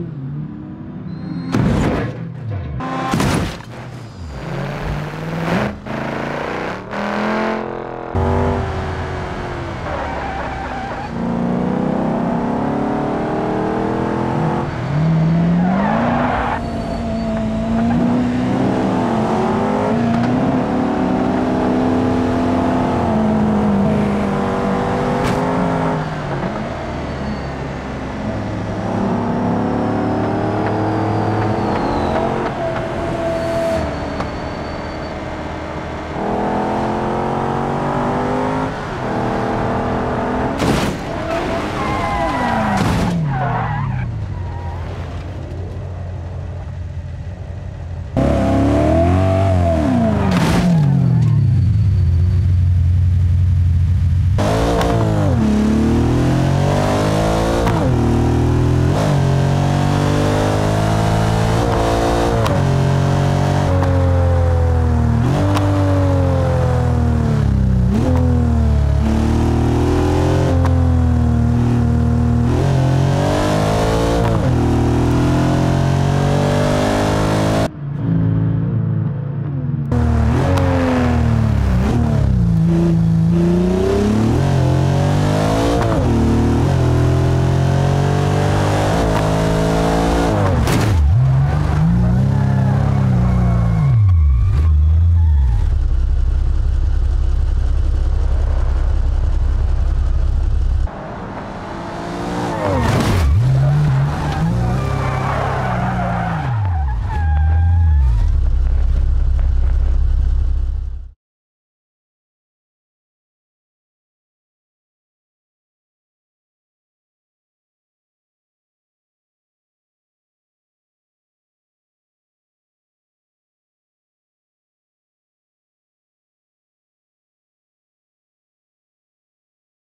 Mm-hmm.